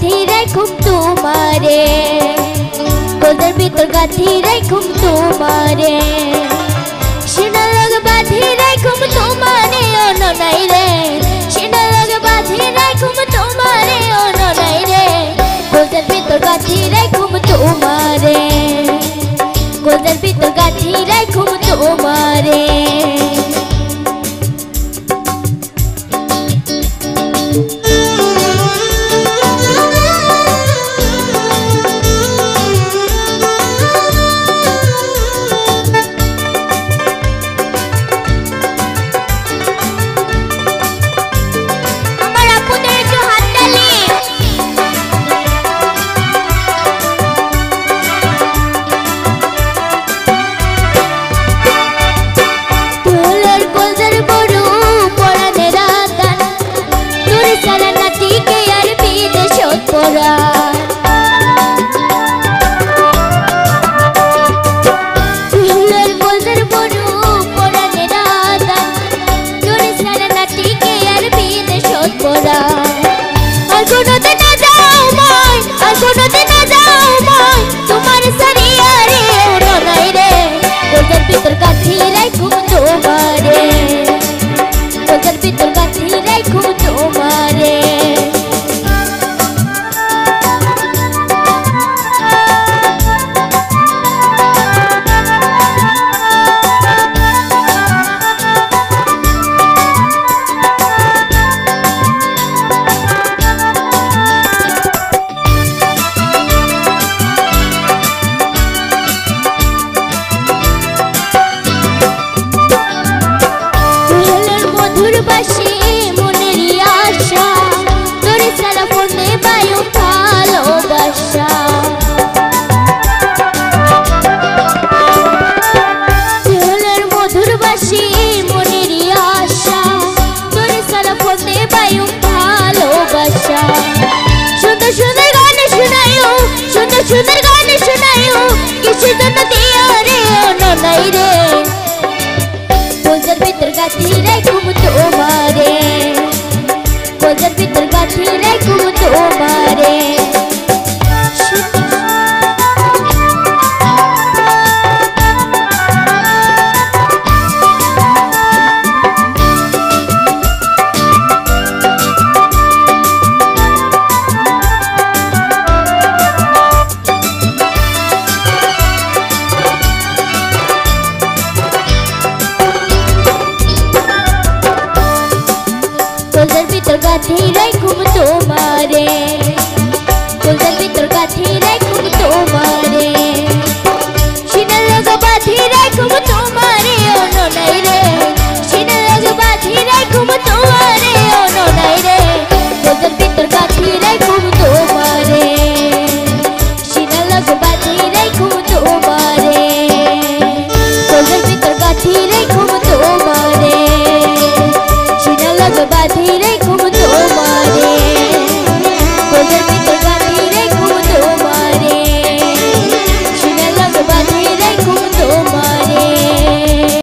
গাথি রাখুম তোমারে গোদের ভিতর গাথি রাখুম তোমারে পড়া আর কোনোদিন না যাও মই, আর কোনোদিন না যাও মই, তোমার সারিয়া রে। রনাই রে রাখুম মধুর বাসি মনের আশা। তোর সারা ফোনে বায়ু ভালোবাসা। ফুলের মধুর বাসি মনের আশা। তোর সারা ফোনে বায়ু ভালোবাসা। সুন্দর গান শোনায়ও সুন্দর সুন্দর গান কোজার রে ঘুম তোমারে কোজার ভিতর গাছি রাখুম